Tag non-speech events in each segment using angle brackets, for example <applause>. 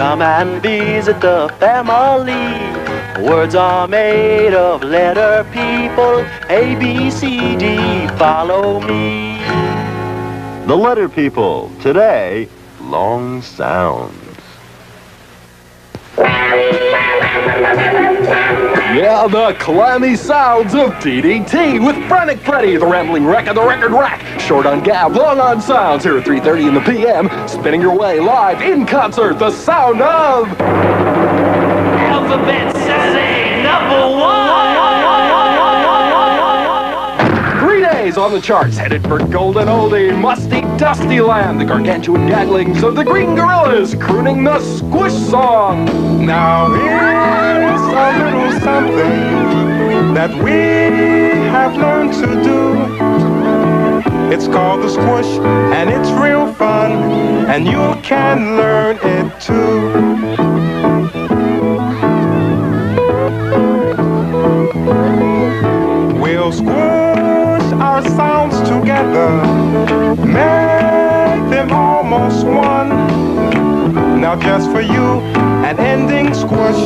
Come and visit the family. Words are made of letter people. A, B, C, D, follow me. The letter people. Today, long sounds. <laughs> Yeah, the clammy sounds of DDT with Frantic Freddie, the rambling wreck of the record rack. Short on gab, long on sounds here at 3.30 in the PM. Spinning your way live in concert, the sound of... Alphabet Three on the charts, headed for golden oldie, musty, dusty land. The gargantuan gaglings of the Green Gorillas crooning the Squish song. Now here's a little something that we have learned to do. It's called the squish, and it's real fun, and you can learn it too. We'll squish together, make them almost one. Now just for you, an ending squish.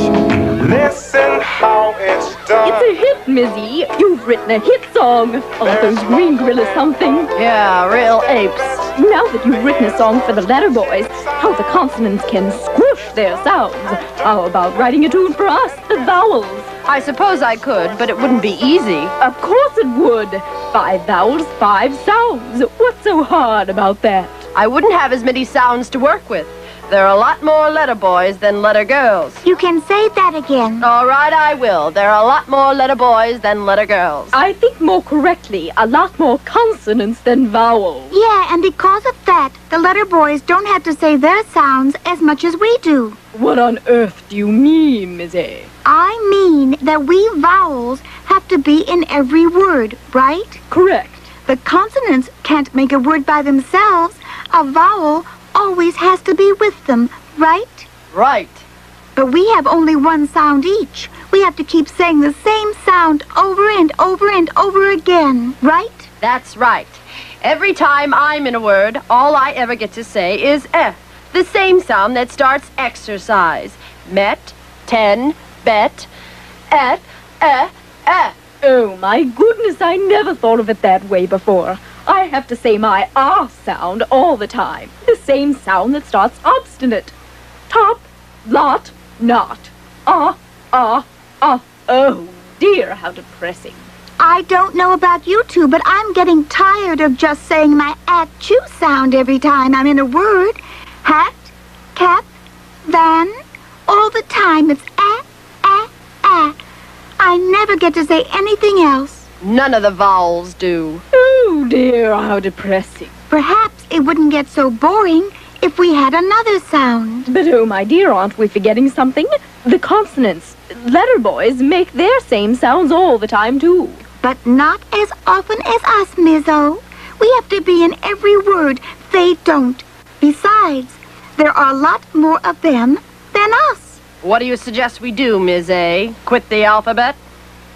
Listen how it's done. It's a hit, Mizzy. You've written a hit song. Aren't those green gorillas something? Yeah, real apes. Now that you've written a song for the letter boys, how the consonants can squish their sounds. How about writing a tune for us, the vowels? I suppose I could, but it wouldn't be easy. Of course it would. Five vowels, five sounds. What's so hard about that? I wouldn't have as many sounds to work with. There are a lot more letter boys than letter girls. You can say that again. All right, I will. There are a lot more letter boys than letter girls. I think more correctly, a lot more consonants than vowels. Yeah, and because of that, the letter boys don't have to say their sounds as much as we do. What on earth do you mean, Mizzy? I mean that we vowels have to be in every word, right? Correct. The consonants can't make a word by themselves. A vowel always has to be with them, right? Right. But we have only one sound each. We have to keep saying the same sound over and over and over again, right? That's right. Every time I'm in a word, all I ever get to say is eh, the same sound that starts exercise. Met, ten, bet, et, eh, eh. Oh my goodness, I never thought of it that way before. I have to say my ah sound all the time. The same sound that starts obstinate. Top, lot, not. Ah, ah, ah. Oh dear, how depressing. I don't know about you two, but I'm getting tired of just saying my at-chew sound every time I'm in a word. Hat, cap, van, all the time it's. I never get to say anything else. None of the vowels do. Oh dear, how depressing. Perhaps it wouldn't get so boring if we had another sound. But oh my dear, aren't we forgetting something? The consonants. Letter boys make their same sounds all the time too. But not as often as us, Mizzo. We have to be in every word. They don't. Besides, there are a lot more of them than us. What do you suggest we do, Ms. A? Quit the alphabet?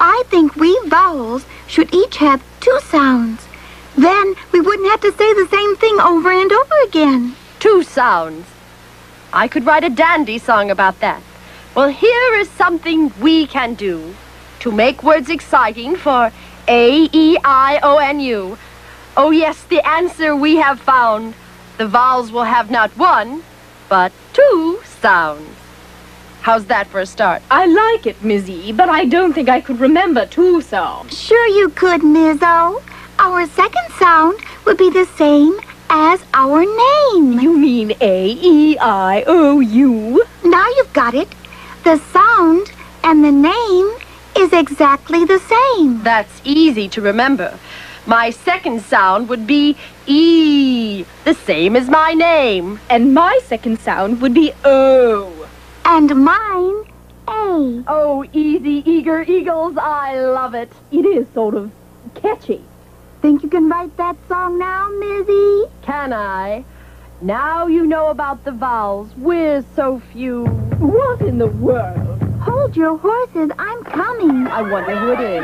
I think we vowels should each have two sounds. Then we wouldn't have to say the same thing over and over again. Two sounds. I could write a dandy song about that. Well, here is something we can do to make words exciting for A, E, I, O, N, U. Oh, yes, the answer we have found. The vowels will have not one, but two sounds. How's that for a start? I like it, Mizzy, but I don't think I could remember two sounds. Sure you could, Mizzo. Our second sound would be the same as our name. You mean A, E, I, O, U? Now you've got it. The sound and the name is exactly the same. That's easy to remember. My second sound would be E, the same as my name. And my second sound would be O. And mine, A. Oh, easy, eager eagles, I love it. It is sort of catchy. Think you can write that song now, Mizzy? Can I? Now you know about the vowels. We're so few. What in the world? Hold your horses, I'm coming. I wonder who it is.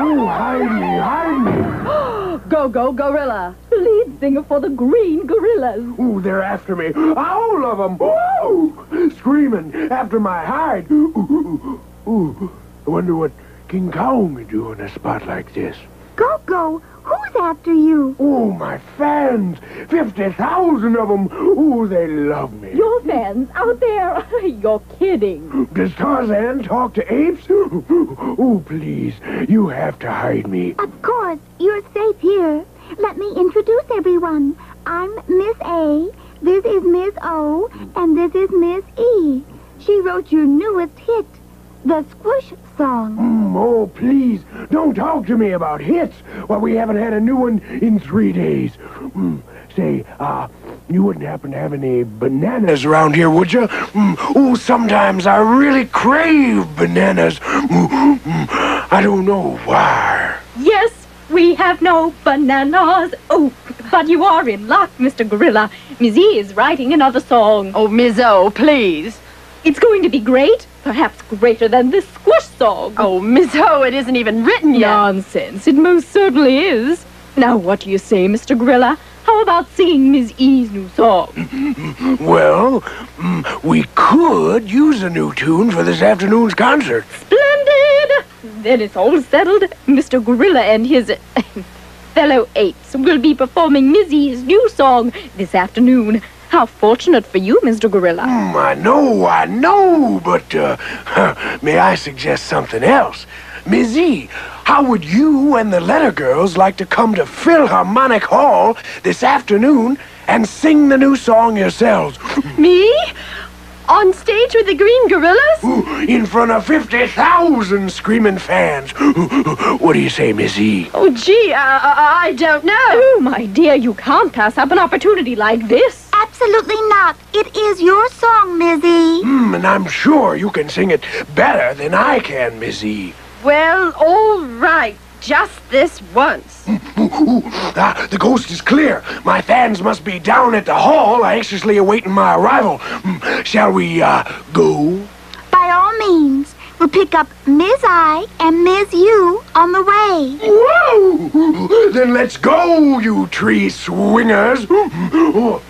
Ooh, hide me, hide me. Go, go, gorilla. lead singer for the Green Gorillas. Ooh, they're after me. All of them. Ooh, screaming after my hide. Ooh, ooh, ooh. I wonder what King Kong would do in a spot like this. Go, go. Who's after you? Oh, my fans. 50,000 of them. Ooh, they love me. Your fans out there? <laughs> You're kidding. Does Tarzan talk to apes? Ooh, please. You have to hide me. Of course, you're safe here. Let me introduce everyone. I'm Miss A, this is Miss O, and this is Miss E. She wrote your newest hit, the Squish song. Mm, oh, please. Don't talk to me about hits. Well, we haven't had a new one in three days. Mm, say, uh, you wouldn't happen to have any bananas around here, would you? Mm, oh, sometimes I really crave bananas. Mm, mm, I don't know why. Yes, we have no bananas. Oh, but you are in luck, Mr. Gorilla. Miss E is writing another song. Oh, Miss O, please. It's going to be great, perhaps greater than this squish song. Oh, Miss O, it isn't even written yet. Nonsense, it most certainly is. Now, what do you say, Mr. Gorilla? How about singing Miss E's new song? <laughs> Well, mm, we could use a new tune for this afternoon's concert. Then it's all settled. Mr. Gorilla and his <laughs> fellow apes will be performing Miss E's new song this afternoon. How fortunate for you, Mr. Gorilla. Mm, I know, I know, but uh, <laughs> may I suggest something else? Mizzy, how would you and the Letter Girls like to come to Philharmonic Hall this afternoon and sing the new song yourselves? Me? On stage with the Green Gorillas? Ooh, In front of 50,000 screaming fans. What do you say, Mizzy? Oh, gee, uh, uh, I don't know. Oh, my dear, you can't pass up an opportunity like this. Absolutely not. It is your song, Mizzy. Hmm, and I'm sure you can sing it better than I can, Mizzy. Well, all right. Just this once. Ooh, ooh, ah, the coast is clear. My fans must be down at the hall, anxiously awaiting my arrival. Hmm, Shall we, uh, go? By all means, we'll pick up Miss I and Miss U on the way. Whoa! Then let's go, you tree swingers. Oh,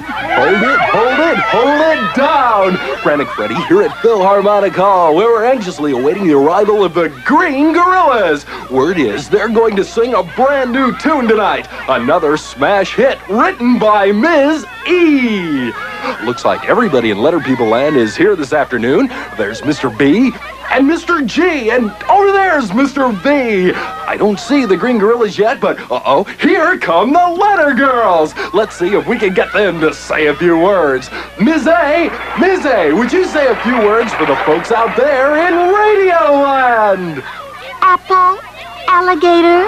Hold it, hold it, hold it down! Frantic Freddie here at Philharmonic Hall, where we're anxiously awaiting the arrival of the Green Gorillas. Word is they're going to sing a brand new tune tonight. Another smash hit written by Ms. E. Looks like everybody in Letter People Land is here this afternoon. There's Mr. B and Mr. G, and over there's Mr. V. I don't see the Green Gorillas yet, but uh-oh, here come the Letter Girls. Let's see if we can get them to say a few words. Ms. A, Ms. A, would you say a few words for the folks out there in Radio Land? Apple, alligator,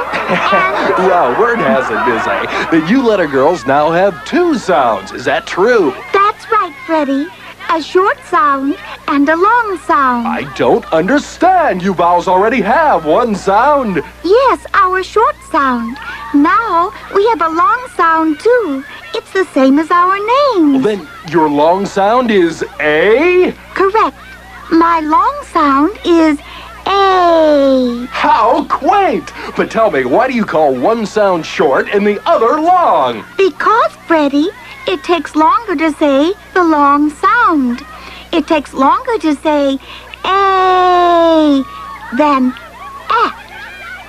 well, <laughs> word has it, Ms. A, that you Letter Girls now have two sounds. Is that true? that's right, Freddie. A short sound and a long sound. I don't understand. You vowels already have one sound. Yes, our short sound. Now we have a long sound too. It's the same as our name. Then your long sound is A? Correct. My long sound is A. How quaint! But tell me, why do you call one sound short and the other long? Because, Freddie, it takes longer to say the long sound. It takes longer to say A than A.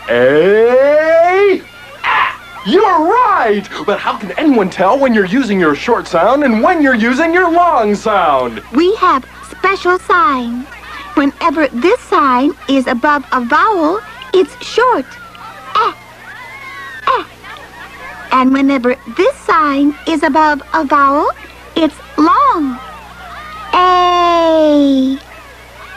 A? You're right! But how can anyone tell when you're using your short sound and when you're using your long sound? We have special signs. Whenever this sign is above a vowel, it's short. A. A. And whenever this sign is above a vowel, it's long. A.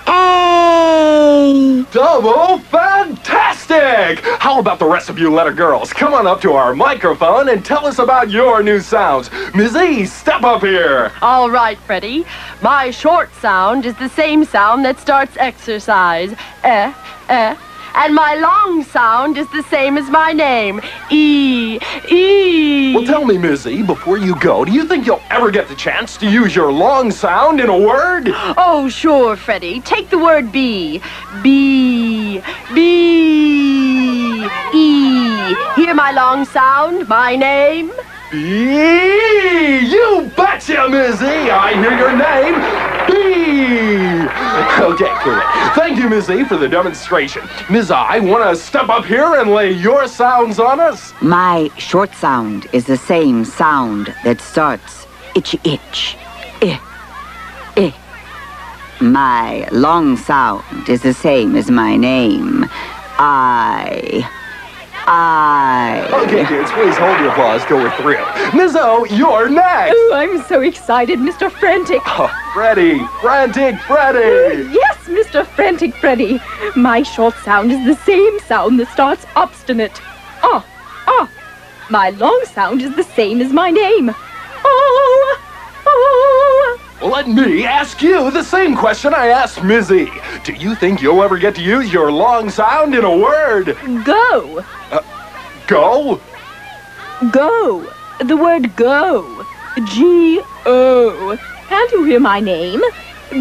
A. Double fantastic! How about the rest of you letter girls? Come on up to our microphone and tell us about your new sounds. Ms. E, step up here. All right, Freddie. My short sound is the same sound that starts exercise. Eh, eh. And my long sound is the same as my name. E, E. Well, tell me, Ms. E, before you go, do you think you'll ever get the chance to use your long sound in a word? Oh, sure, Freddie. Take the word B. B. B. E. hear my long sound, my name? B. You betcha, Ms. E. I hear your name. B. Okay, cool. Thank you, Ms. E, for the demonstration. Ms. I, want to step up here and lay your sounds on us? My short sound is the same sound that starts itchy itch. Eh. Eh. My long sound is the same as my name. I. I. Okay, kids, please hold your applause till we're through. Ms. O, you're next. Oh, I'm so excited, Mr. Frantic. Oh, Freddie, frantic Freddie. Yes, Mr. Frantic Freddie. My short sound is the same sound that starts obstinate. Ah, ah. My long sound is the same as my name. Oh, oh. Let me ask you the same question I asked. E. Do you think you'll ever get to use your long sound in a word? Go, Go? go. The word go. G O. Can't you hear my name?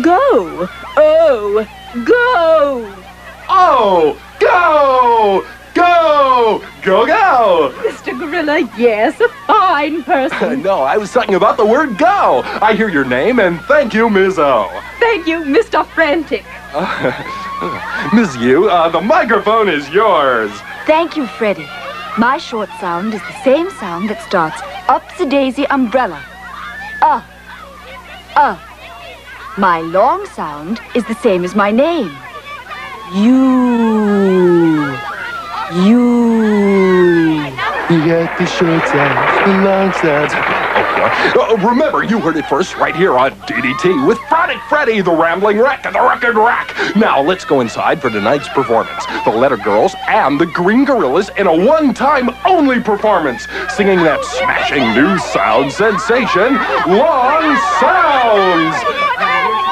Go. Oh, go. Oh, go! Go! Go, go! Mr. Gorilla, yes, a fine person. <laughs> no, I was talking about the word go. I hear your name, and thank you, Ms. O. Thank you, Mr. Frantic. <laughs> Ms. U, uh, the microphone is yours. Thank you, Freddie. My short sound is the same sound that starts Upsy Daisy Umbrella. Uh. Uh. My long sound is the same as my name. You. You. We got the short sounds, the long sounds. Oh, uh, remember, you heard it first right here on DDT with Frantic Freddie, the Rambling Wreck, and the Record Rack. Now, let's go inside for tonight's performance. The Letter Girls and the Green Gorillas in a one-time only performance, singing that smashing new sound sensation, Long Sounds.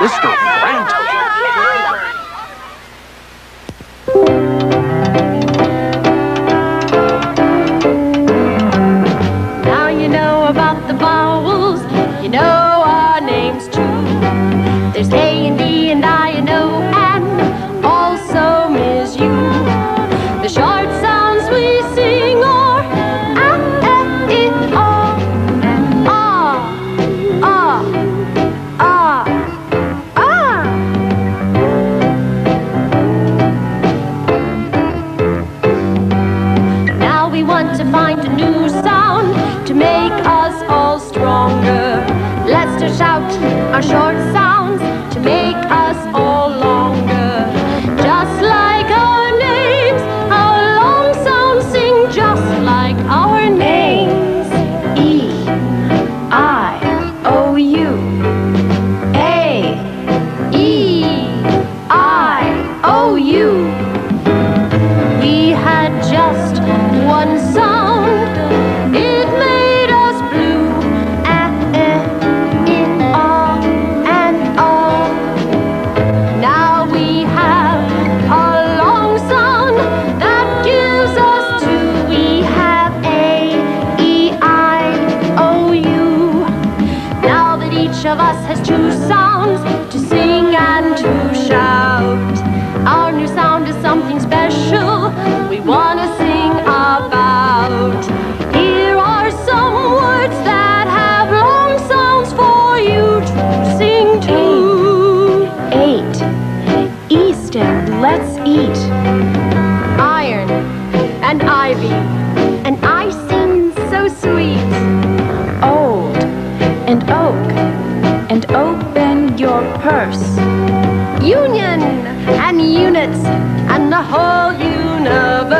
Mr. ivy and icing so sweet. Old and oak and open your purse. Union and units and the whole universe.